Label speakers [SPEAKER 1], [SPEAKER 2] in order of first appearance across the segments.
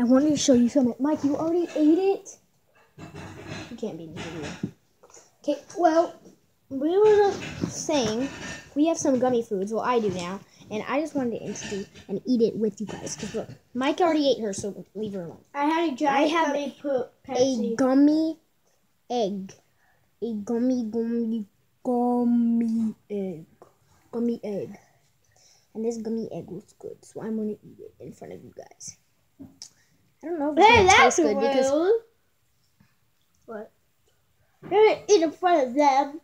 [SPEAKER 1] I wanted to show you something. Mike, you already ate it? You can't be in the video. Okay, well, we were just saying we have some gummy foods. Well, I do now. And I just wanted to introduce and eat it with you guys. Because look, Mike already ate her, so leave her alone.
[SPEAKER 2] I had a giant
[SPEAKER 1] I have
[SPEAKER 2] gummy poop
[SPEAKER 1] A gummy egg. A gummy, gummy, gummy egg. Gummy egg. And this gummy egg looks good, so I'm gonna eat it in front of you guys. Know if it's
[SPEAKER 2] Hey, that's
[SPEAKER 1] good because. What?
[SPEAKER 2] You're gonna eat in front of them.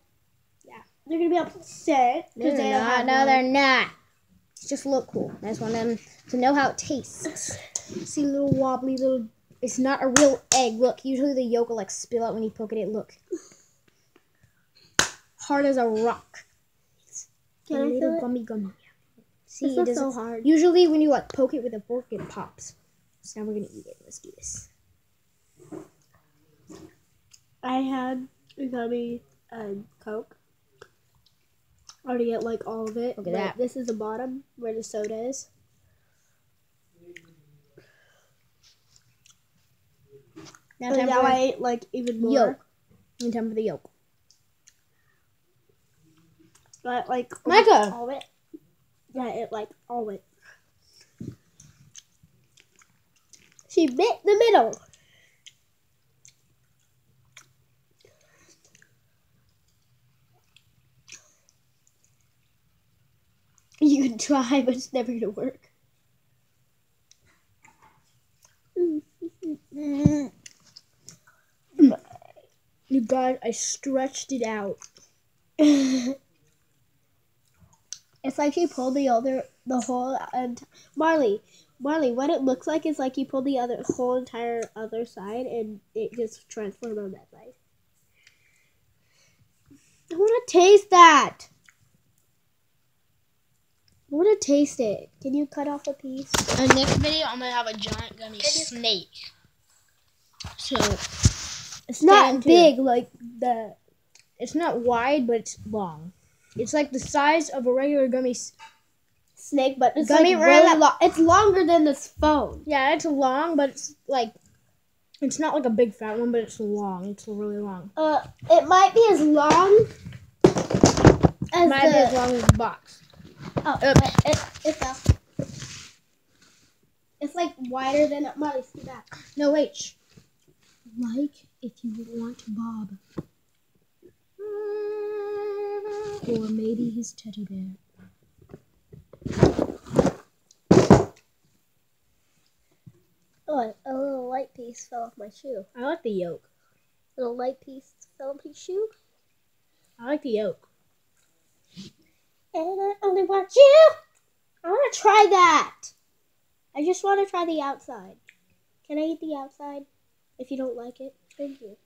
[SPEAKER 1] Yeah.
[SPEAKER 2] They're gonna be upset. 'cause
[SPEAKER 1] No,
[SPEAKER 2] they
[SPEAKER 1] they're
[SPEAKER 2] don't
[SPEAKER 1] No,
[SPEAKER 2] one.
[SPEAKER 1] they're not. It's just look cool. I just want them to know how it tastes. See, little wobbly little. It's not a real egg. Look, usually the yolk will like spill out when you poke at it. Look, hard as a rock.
[SPEAKER 2] Can
[SPEAKER 1] a
[SPEAKER 2] I
[SPEAKER 1] little
[SPEAKER 2] feel it?
[SPEAKER 1] gummy gummy. See,
[SPEAKER 2] This
[SPEAKER 1] it
[SPEAKER 2] is
[SPEAKER 1] doesn't.
[SPEAKER 2] so hard.
[SPEAKER 1] Usually, when you like poke it with a fork, it pops. So now we're gonna eat it. Let's do this.
[SPEAKER 2] I had a gummy and Coke. I already ate like all of it.
[SPEAKER 1] Look at that.
[SPEAKER 2] This is the bottom where the soda is.
[SPEAKER 1] Now time
[SPEAKER 2] now
[SPEAKER 1] for
[SPEAKER 2] I ate like even more.
[SPEAKER 1] yolk. And time for the yolk.
[SPEAKER 2] But like
[SPEAKER 1] Micah!
[SPEAKER 2] all of it. Yeah, I ate like all of it. She bit the middle.
[SPEAKER 1] You can try, but it's never gonna work. You guys, I stretched it out.
[SPEAKER 2] it's like she pulled the other the whole and Marley, Marley, what it looks like is like you pull the other whole entire other side and it just transformed on that side. I want to taste that. I want to taste it. Can you cut off a piece?
[SPEAKER 1] In next video, I'm gonna have a giant gummy snake. So
[SPEAKER 2] It's not
[SPEAKER 1] to-
[SPEAKER 2] big like the.
[SPEAKER 1] it's not wide, but it's long. It's like the size of a regular gummy.
[SPEAKER 2] Snake, but it's
[SPEAKER 1] Gummy
[SPEAKER 2] like really long. It's longer than this phone.
[SPEAKER 1] Yeah, it's long, but it's like it's not like a big fat one, but it's long. It's really long.
[SPEAKER 2] Uh, it might be as long as
[SPEAKER 1] Might be
[SPEAKER 2] the.
[SPEAKER 1] as long as the box.
[SPEAKER 2] oh,
[SPEAKER 1] Oops.
[SPEAKER 2] it, it, it fell. It's like wider than Molly. See that?
[SPEAKER 1] No, wait. Like if you want Bob. Or maybe his teddy bear.
[SPEAKER 2] Oh, a little light piece fell off my shoe.
[SPEAKER 1] I like the yolk.
[SPEAKER 2] A little light piece fell off my shoe.
[SPEAKER 1] I like the yolk.
[SPEAKER 2] And I only want you. I want to try that. I just want to try the outside. Can I eat the outside? If you don't like it, thank you.